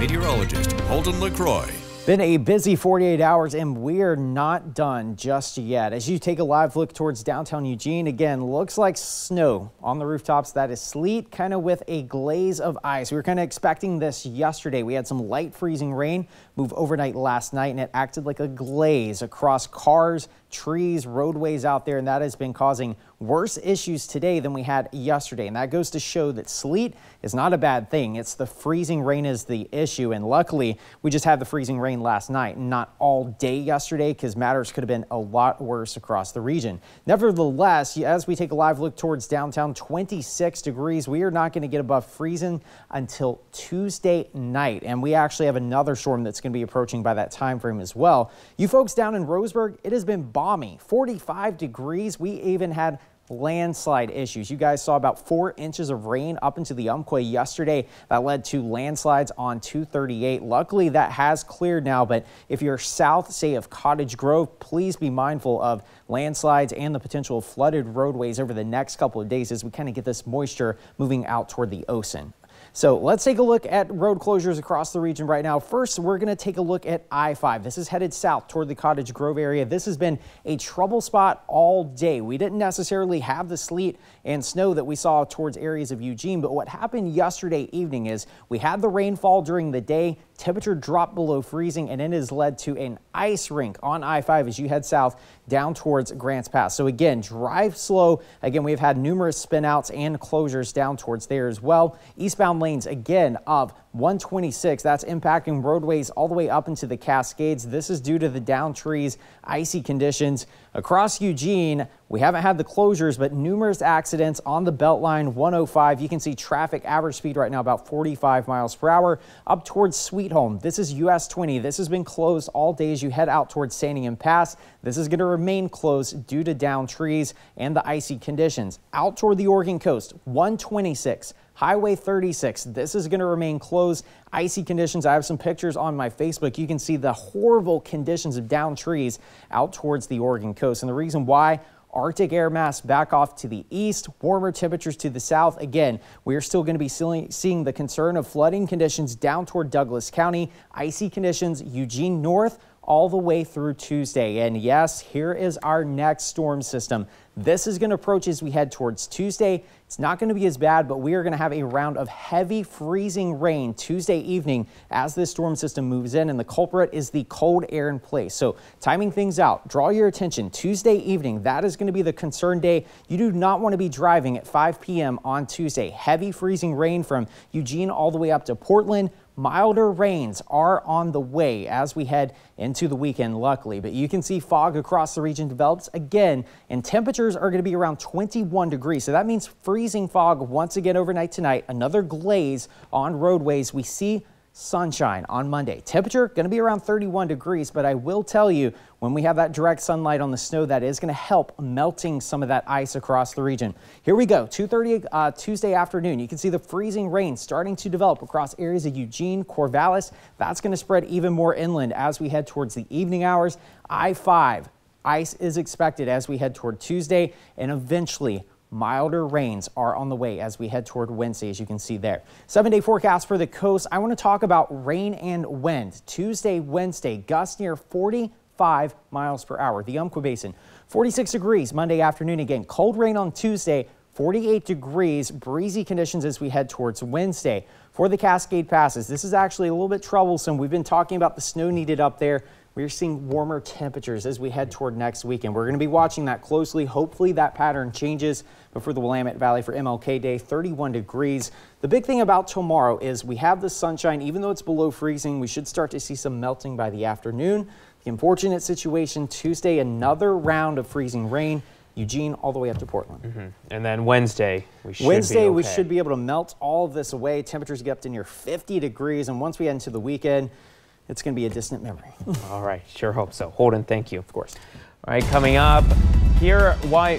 meteorologist Holden LaCroix. Been a busy 48 hours and we're not done just yet. As you take a live look towards downtown Eugene, again, looks like snow on the rooftops. That is sleet, kind of with a glaze of ice. We were kind of expecting this yesterday. We had some light freezing rain move overnight last night and it acted like a glaze across cars, trees, roadways out there, and that has been causing worse issues today than we had yesterday. And that goes to show that sleet is not a bad thing. It's the freezing rain is the issue. And luckily, we just had the freezing rain last night not all day yesterday because matters could have been a lot worse across the region. Nevertheless, as we take a live look towards downtown, 26 degrees. We are not going to get above freezing until Tuesday night. And we actually have another storm that's going to be approaching by that time frame as well. You folks down in Roseburg, it has been balmy, 45 degrees. We even had landslide issues. You guys saw about four inches of rain up into the Umpqua yesterday. That led to landslides on 238. Luckily, that has cleared now, but if you're south, say, of Cottage Grove, please be mindful of landslides and the potential flooded roadways over the next couple of days as we kind of get this moisture moving out toward the Ocean. So let's take a look at road closures across the region right now. First, we're going to take a look at I-5. This is headed south toward the Cottage Grove area. This has been a trouble spot all day. We didn't necessarily have the sleet and snow that we saw towards areas of Eugene, but what happened yesterday evening is we had the rainfall during the day, temperature dropped below freezing, and it has led to an ice rink on I-5 as you head south down towards Grants Pass. So again, drive slow. Again, we've had numerous spinouts and closures down towards there as well. Eastbound lanes again of 126. That's impacting roadways all the way up into the Cascades. This is due to the down trees, icy conditions. Across Eugene, we haven't had the closures, but numerous accidents on the Beltline 105. You can see traffic average speed right now about 45 miles per hour up towards Sweet Home. This is US 20. This has been closed all day as you head out towards Santiam Pass. This is going to remain closed due to down trees and the icy conditions. Out toward the Oregon coast, 126. Highway 36, this is going to remain closed. Icy conditions. I have some pictures on my Facebook. You can see the horrible conditions of down trees out towards the Oregon coast. And the reason why Arctic air mass back off to the east, warmer temperatures to the south. Again, we are still going to be seeing the concern of flooding conditions down toward Douglas County, icy conditions Eugene north all the way through Tuesday. And yes, here is our next storm system. This is going to approach as we head towards Tuesday. It's not going to be as bad, but we are going to have a round of heavy freezing rain Tuesday evening as this storm system moves in, and the culprit is the cold air in place. So timing things out, draw your attention. Tuesday evening, that is going to be the concern day. You do not want to be driving at 5 p.m. on Tuesday. Heavy freezing rain from Eugene all the way up to Portland. Milder rains are on the way as we head into the weekend, luckily, but you can see fog across the region develops again, and temperatures are going to be around 21 degrees. So that means freezing fog once again overnight tonight. Another glaze on roadways. We see sunshine on Monday. Temperature going to be around 31 degrees, but I will tell you when we have that direct sunlight on the snow, that is going to help melting some of that ice across the region. Here we go, 2.30 uh, Tuesday afternoon. You can see the freezing rain starting to develop across areas of Eugene, Corvallis. That's going to spread even more inland as we head towards the evening hours. I-5, ice is expected as we head toward Tuesday and eventually Milder rains are on the way as we head toward Wednesday, as you can see there. Seven day forecast for the coast. I want to talk about rain and wind. Tuesday, Wednesday, gusts near 45 miles per hour. The Umpqua Basin, 46 degrees Monday afternoon again. Cold rain on Tuesday, 48 degrees, breezy conditions as we head towards Wednesday. For the Cascade Passes, this is actually a little bit troublesome. We've been talking about the snow needed up there. We're seeing warmer temperatures as we head toward next weekend. We're going to be watching that closely. Hopefully that pattern changes before the Willamette Valley for MLK Day, 31 degrees. The big thing about tomorrow is we have the sunshine. Even though it's below freezing, we should start to see some melting by the afternoon. The unfortunate situation Tuesday, another round of freezing rain. Eugene all the way up to Portland. Mm -hmm. And then Wednesday, we should Wednesday, okay. we should be able to melt all of this away. Temperatures get up to near 50 degrees. And once we head into the weekend, it's going to be a distant memory. All right, sure hope so. Holden, thank you. Of course. All right, coming up, here why